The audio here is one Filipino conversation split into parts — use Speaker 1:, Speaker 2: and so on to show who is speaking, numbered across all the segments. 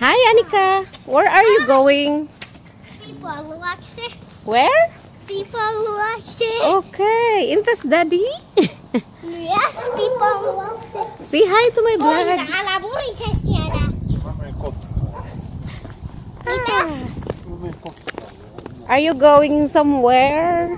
Speaker 1: Hi, Anika. Where are you going? Where?
Speaker 2: People loves it.
Speaker 1: Okay, daddy?
Speaker 2: yes, people loves.
Speaker 1: Say hi to my vlog. Ah. Are you going somewhere?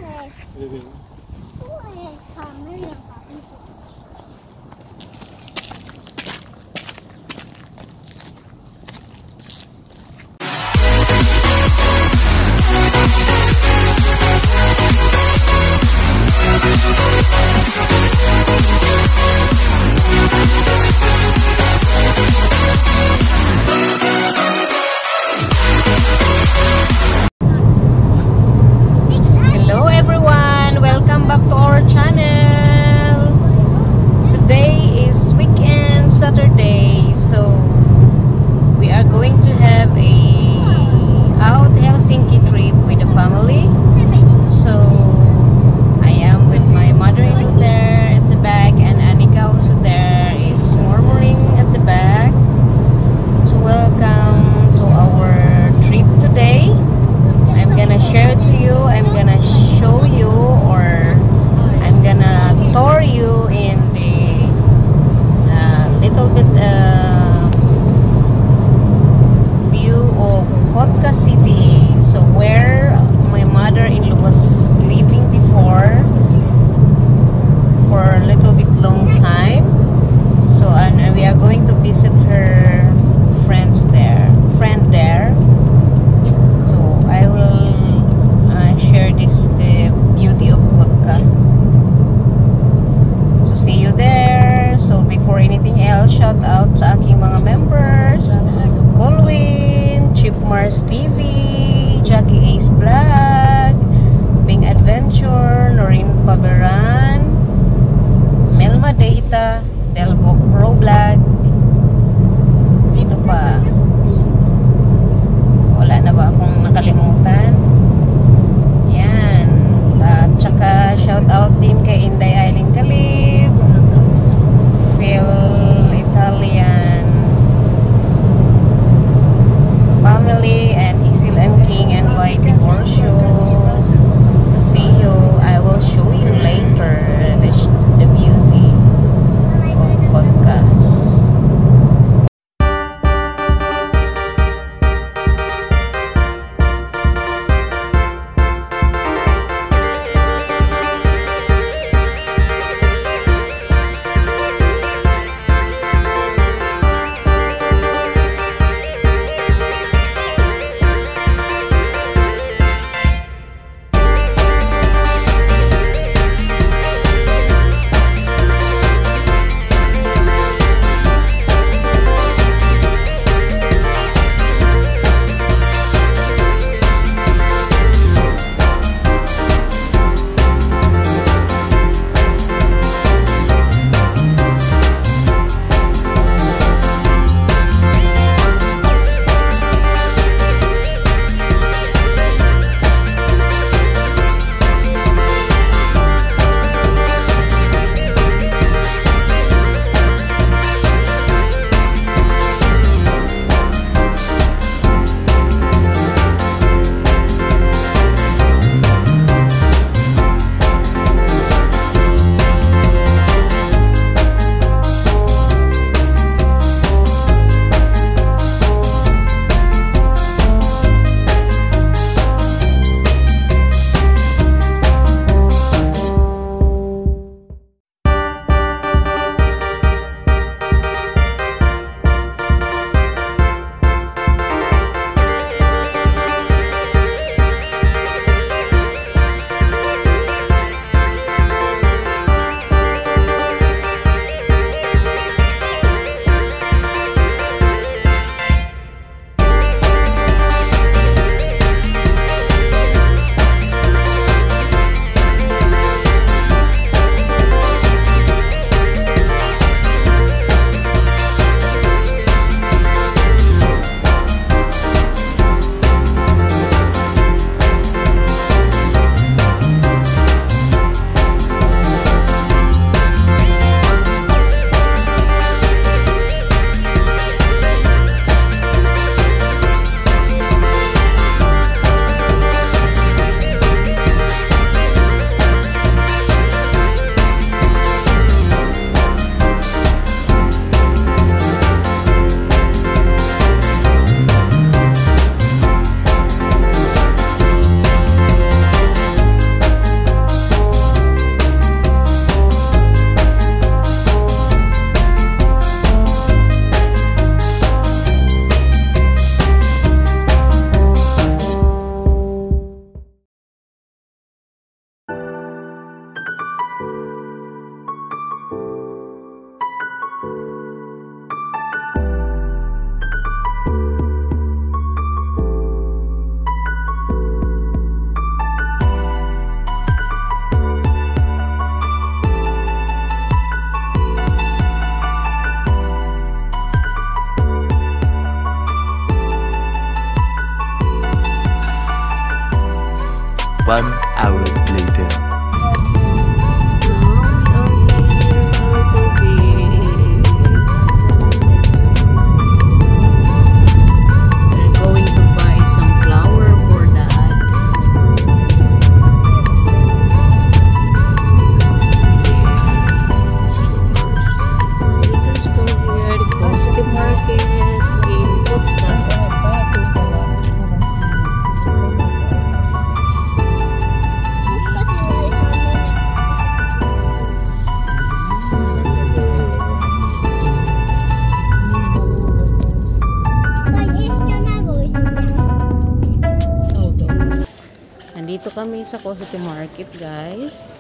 Speaker 1: Market, guys.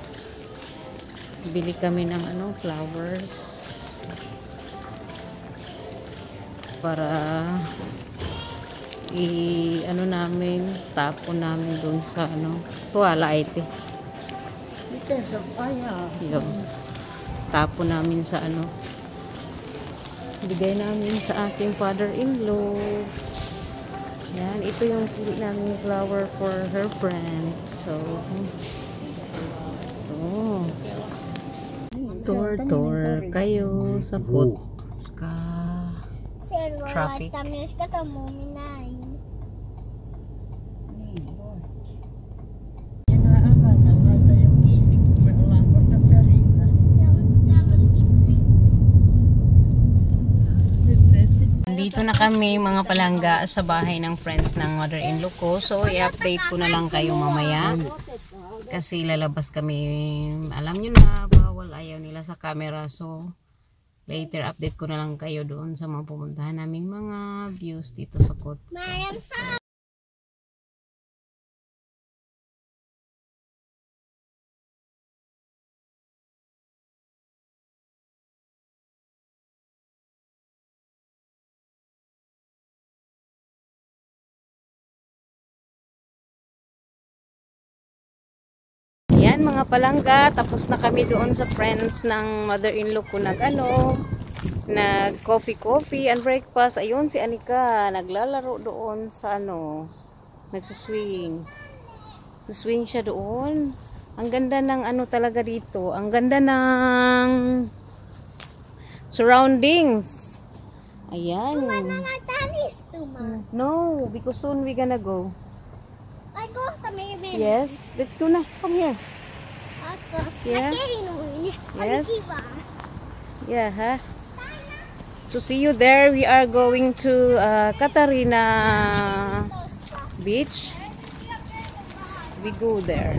Speaker 1: Bili kami ng ano, flowers. Para i ano namin, tapon namin doon sa ano, tuwala ite. Yung tapon namin sa ano, bigay namin sa aking father-in-law. Yan, ito yung pili namin flower for her friend. So, oh. Tour, tour kayo sa Kotka. Traffic.
Speaker 2: Traffic.
Speaker 1: Dito na kami mga palangga sa bahay ng friends ng mother-in-law ko. So, i-update ko na lang kayo mamaya. Kasi lalabas kami, alam nyo na, bawal ayaw nila sa camera. So, later update ko na lang kayo doon sa mga pumuntahan naming mga views dito sa Kot. Mga palangga, tapos na kami doon sa friends ng mother-in-law ko nag ano, nag coffee coffee and breakfast. Ayun si Anika, naglalaro doon sa ano, nagsuswing. Suswing siya doon. Ang ganda ng ano talaga dito. Ang ganda ng surroundings. Ayan.
Speaker 2: mga tanis tuma.
Speaker 1: No, because soon we gonna go.
Speaker 2: Ko kami bin.
Speaker 1: Yes, let's go na. Come here. Yeah. Yes. Yeah, huh? So see you there. We are going to uh, Katarina Beach. We go there.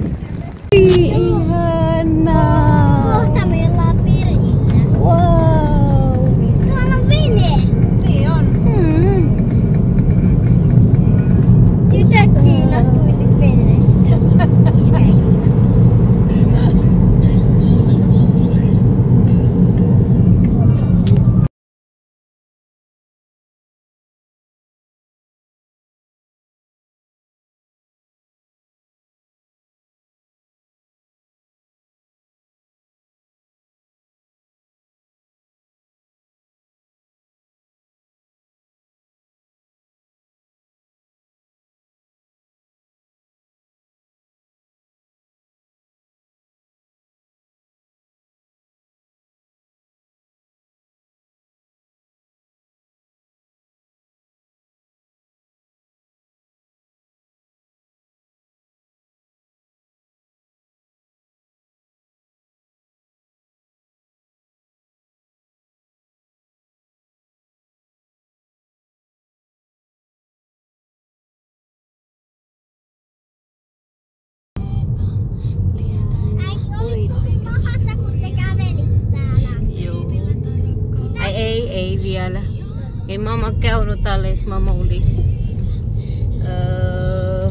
Speaker 1: Vielä. Ei oon käynyt täällä, jos mä uli. Öö,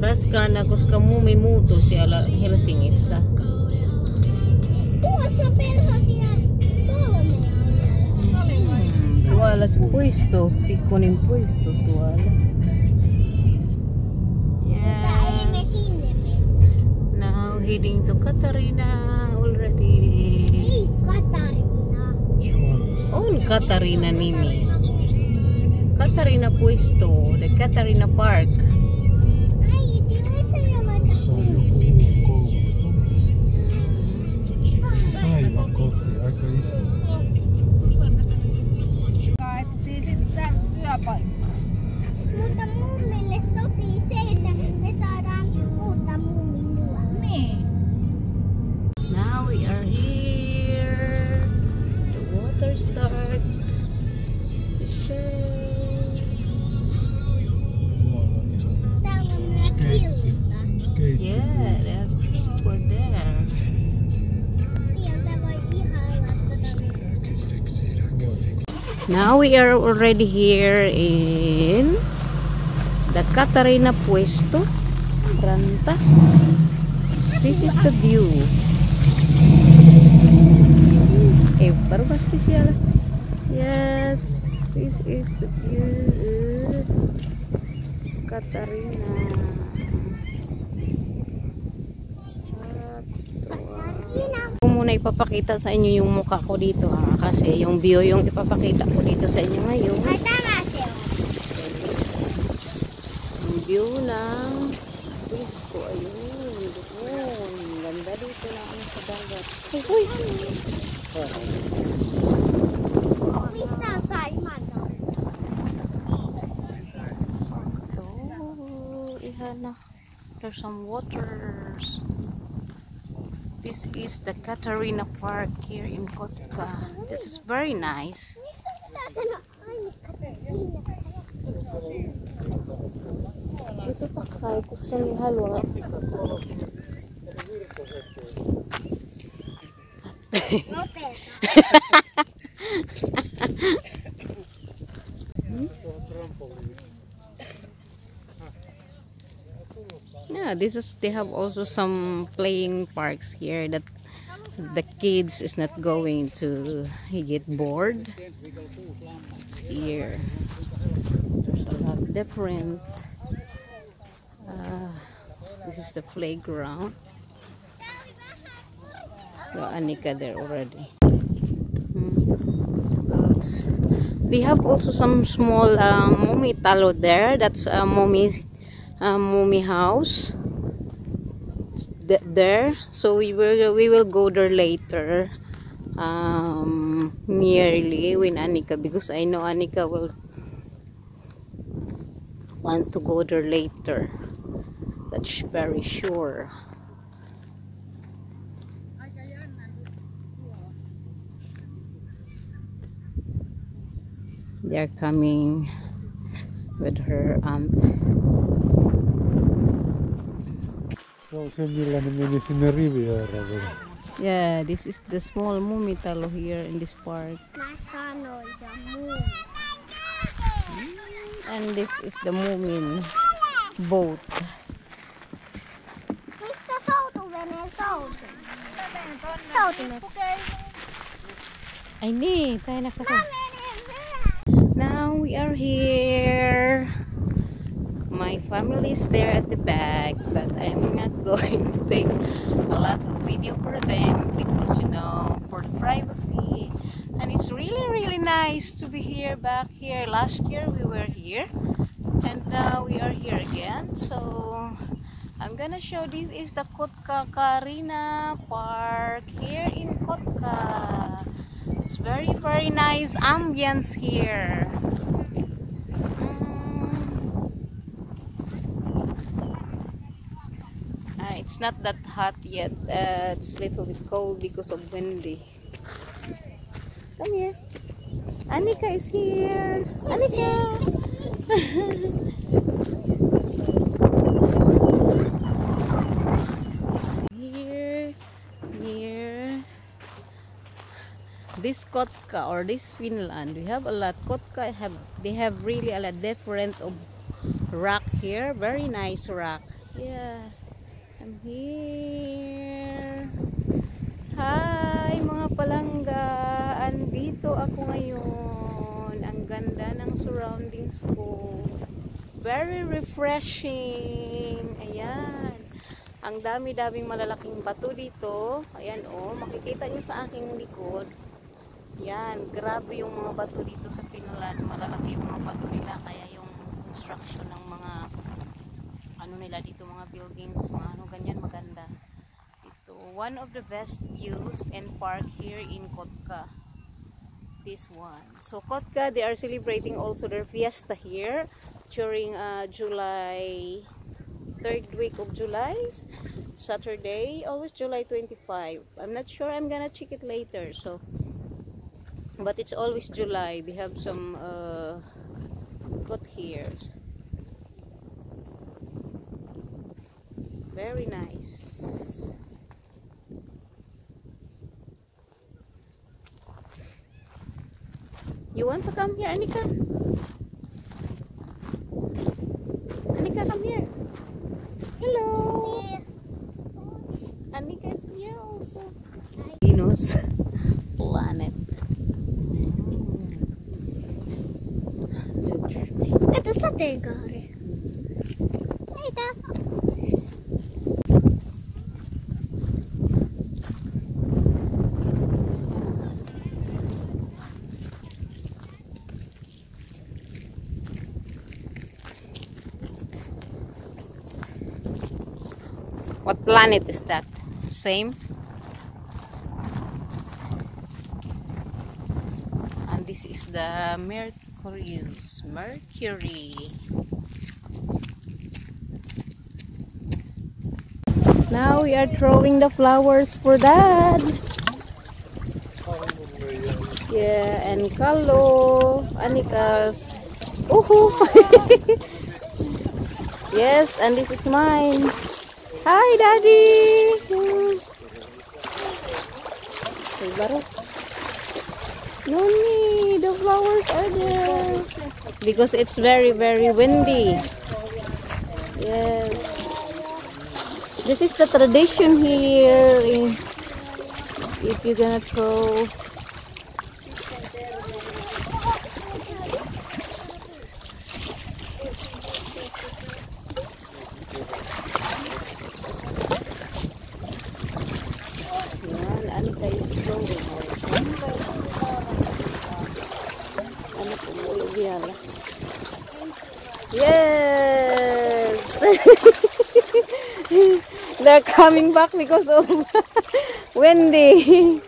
Speaker 1: raskaana, koska mummi muuttui siellä Helsingissä.
Speaker 2: Tuossa perhosia kolme.
Speaker 1: Hmm, tuolla se puisto, pikkuinen puisto tuolla. Yes. Now heading to Katarina
Speaker 2: Katarina
Speaker 1: nimi. Katarina Puisto, the Katarina Park. Now we are already here in the Catarina Puesto, Ranta. This is the view. Eh, baru pasti siya. Yes, this is the view. Catarina. Ako muna ipapakita sa inyo yung mukha ko dito ha. kasi yung view yung ipapakita ko dito sa inyo ngayon.
Speaker 2: Ay, tama siya.
Speaker 1: Yung view ng Pisco. Ayun. Doon. Ganda dito na ang sa dagat. Uy!
Speaker 2: Pisa sa imanon. Ito.
Speaker 1: Iha na. There's some waters. This is the Katarina Park here in Kotka. That is very nice. This is they have also some playing parks here that the kids is not going to get bored. It's here. There's a lot different. Uh, this is the playground. Anika there already. Hmm. They have also some small um, mommy talo there. That's a um, mommy house. Th- there. So we will we will go there later. Um, nearly with Anika because I know Anika will want to go there later. That's very sure. They're coming with her aunt. Yeah, this is the small Mumitalo here in this park. And this is the Mumin boat. I need. Now we are here. My family is there at the back, but I'm not going to take a lot of video for them because you know, for the privacy. And it's really, really nice to be here back here. Last year we were here, and now we are here again. So I'm gonna show this is the Kotka Karina Park here in Kotka. It's very, very nice ambience here. Mm. Ah, it's not that hot yet. Uh, it's a little bit cold because of windy. Come here. Anika is here. Anika. here, here. This Kotka or this Finland, we have a lot. Kotka have they have really a lot different of rock here. Very nice rock. Yeah, I'm here. Hi mga palangga. Andito ako ngayon. Ang ganda ng surroundings ko. Very refreshing. Ayan. Ang dami-daming malalaking bato dito. Ayan oh, makikita nyo sa aking likod. Yan, grabe yung mga bato dito sa Finland. Malalaki yung mga bato nila. Kaya yung construction ng mga nila dito, mga buildings, mga ano ganyan maganda. Ito, one of the best views and park here in Kotka. This one. So Kotka, they are celebrating also their fiesta here during uh, July third week of July Saturday always July 25 I'm not sure I'm gonna check it later so but it's always July they have some uh, got here very nice You want to come here, Anika? Anika, come here. Hello. Anika is here also. Venus planet. Look.
Speaker 2: Kato sa tergari. Ay,
Speaker 1: planet is that? Same? And this is the Mercurius. Mercury. Now we are throwing the flowers for dad. Yeah, and Carlo, Anika's. Uhu! yes, and this is mine. Hi, Daddy! No need, the flowers are there. Because it's very, very windy. Yes. This is the tradition here. If you're gonna throw coming back because of Wendy.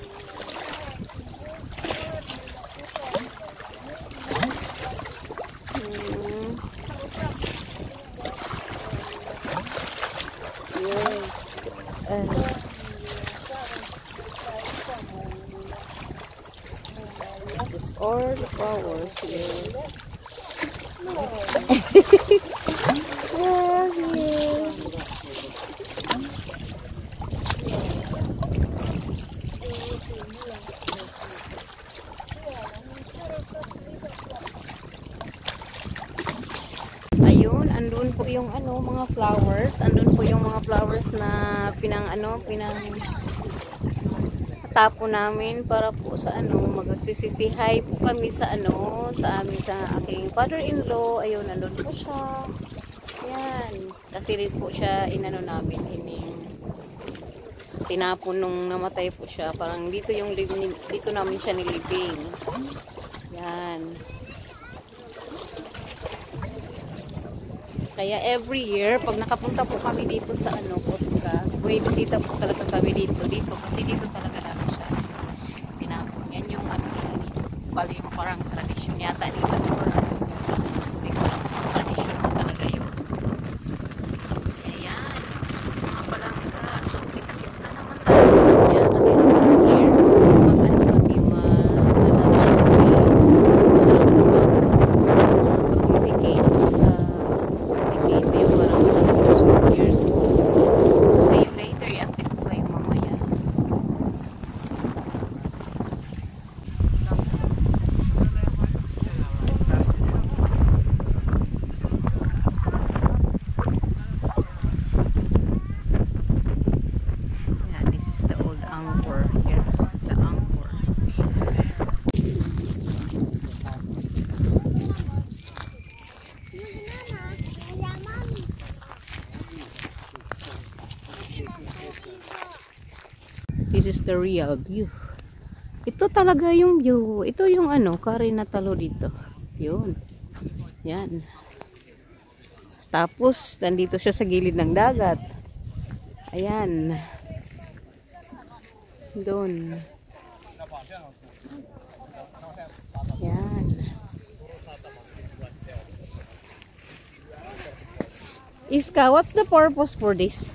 Speaker 1: All the flowers here. Tapo namin para po sa ano, magsisisihay po kami sa ano, sa amin sa aking father-in-law. Ayun, nandun po siya. Yan. Kasi rin po siya inano namin, ining tinapon nung namatay po siya. Parang dito yung dito namin siya nilibing. Yan. Kaya every year, pag nakapunta po kami dito sa ano, Kotka, bumisita po talaga kami dito, dito. Kasi dito talaga paling orang tradisional tadi. The real view. Ito talaga yung view. Ito yung ano, kare na talo dito. Yun. Yan. Tapos, nandito siya sa gilid ng dagat. Ayan. Doon. Yan. Iska, what's the purpose for this?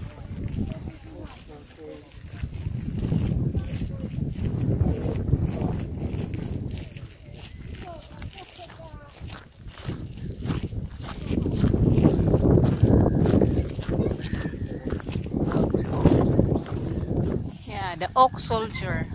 Speaker 1: The oak soldier.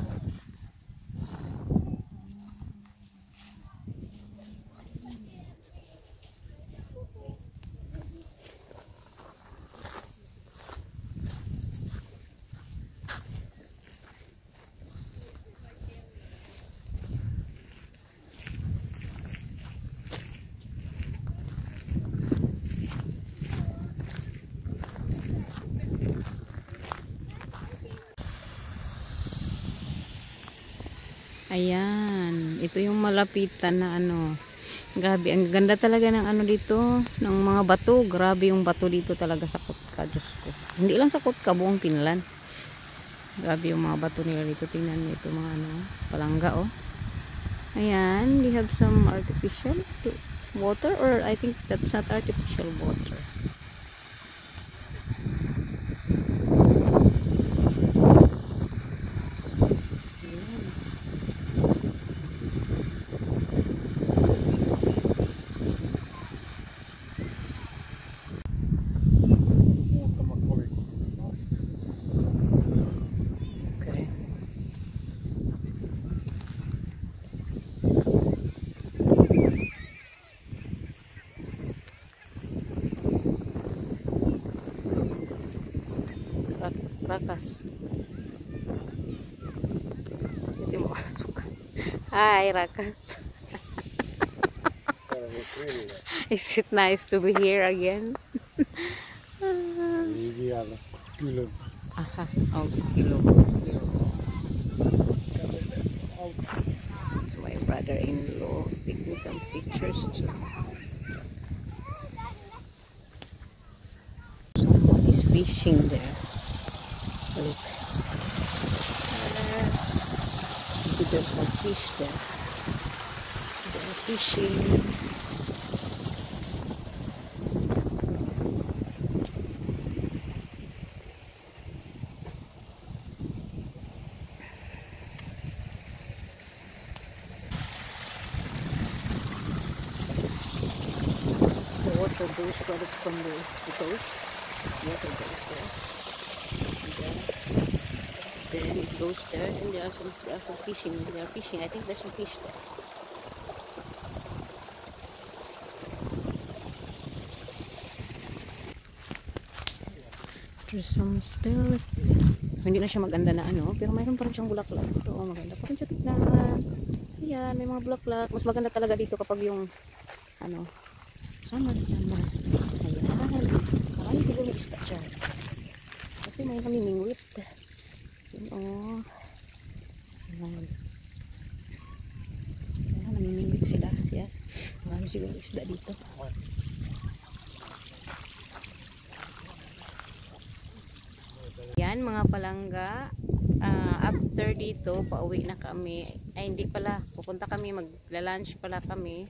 Speaker 1: Ayan. Ito yung malapitan na ano. Grabe. Ang ganda talaga ng ano dito. Ng mga bato. Grabe yung bato dito talaga sa Kotka. Diyos ko. Hindi lang sa Kotka. Buong Pinlan. Grabe yung mga bato nila dito. Tingnan niyo ito mga ano. Palangga oh. Ayan. We have some artificial water. Or I think that's not artificial water. Hi, Rakas. Is it nice to be here again?
Speaker 3: Ei vielä. Kyllä.
Speaker 1: Aha, oh, kilo. It's my brother-in-law taking some pictures too. Someone is fishing there. Look. There. Maybe there's some fish there. They're fishing. Goes there and there are some, are some fishing. They are fishing. I think there's some fish there. There's some still. Hindi na siya maganda na ano pero mayroon pa rin siyang bulaklak. Oo maganda pa rin siya tignan. Ayan may mga bulaklak. Mas maganda talaga dito kapag yung ano summer summer. Ayan. Marami siguro isda dyan. Kasi may kami mingwit oh ayan ayan namimingwit sila yan marami siguro isda dito Yan mga palangga. Ah, after dito, pauwi na kami. Ay hindi pala, pupunta kami, magla-lunch pala kami.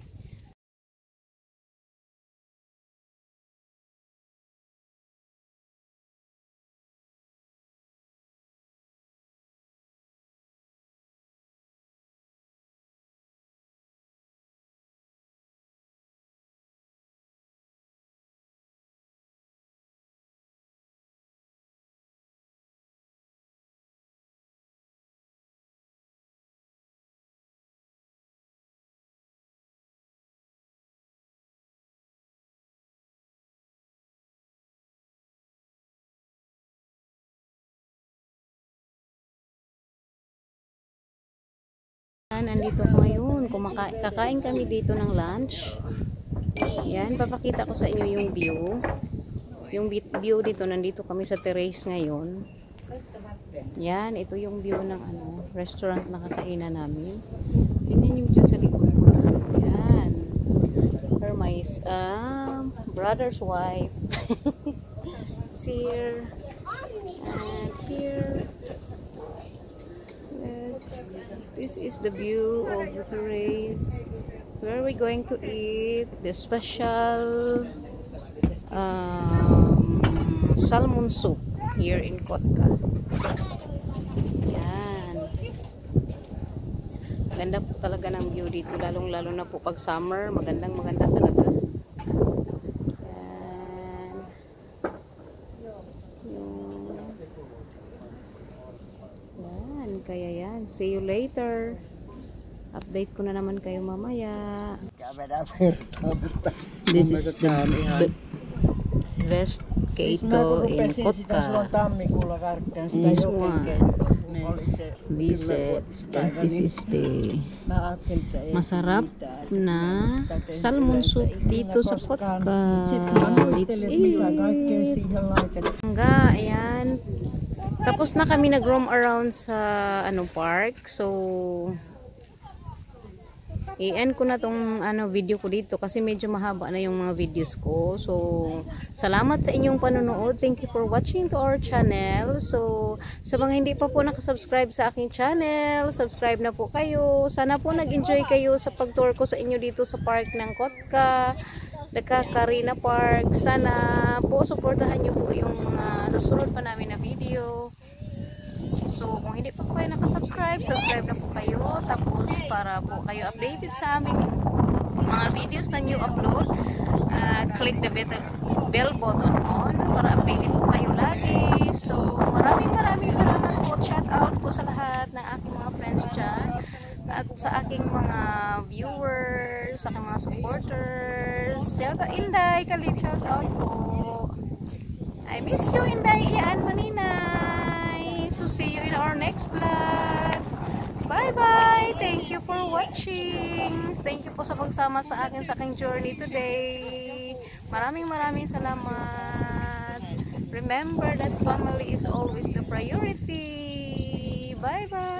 Speaker 1: Yan, andito ngayon. Kumaka kakain kami dito ng lunch. Yan, papakita ko sa inyo yung view. Yung vi- view dito, nandito kami sa terrace ngayon. Yan, ito yung view ng ano, restaurant na kakainan namin. Tingnan nyo dyan sa likod ko. Yan. Her my um, brother's wife. Here. And here. This is the view of the terrace. Where are we going to eat? The special um, salmon soup here in Kotka. Yan. Ganda po talaga ng view dito. Lalong lalo na po pag summer. Magandang maganda talaga. Yan. Yung yan, kaya yan. See you later. Update ko na naman kayo mamaya. This is the, the best keito in Kotka. This one. This, uh, this is the masarap na salmon soup dito sa. Kotka. Let's eat. Hangga, ayan. Tapos na kami nag-roam around sa ano park. So, i-end ko na tong ano video ko dito kasi medyo mahaba na yung mga videos ko. So, salamat sa inyong panonood. Thank you for watching to our channel. So, sa mga hindi pa po nakasubscribe sa aking channel, subscribe na po kayo. Sana po nag-enjoy kayo sa pag-tour ko sa inyo dito sa park ng Kotka, Daka Karina Park. Sana po supportahan niyo po yung mga nasunod pa namin na video. So, kung hindi pa po kayo nakasubscribe, subscribe na po kayo. Tapos, para po kayo updated sa aming mga videos na new upload, uh, click the bell, button on para updated po kayo lagi. So, maraming maraming salamat po. Shout out po sa lahat ng aking mga friends dyan. At sa aking mga viewers, sa aking mga supporters. Shout out, Inday, Kalib, shout out po. I miss you, Inday, Ian, Maninay. So, see you in our next vlog. Bye-bye! Thank you for watching. Thank you po sa pagsama sa akin sa aking journey today. Maraming maraming salamat. Remember that family is always the priority. Bye-bye!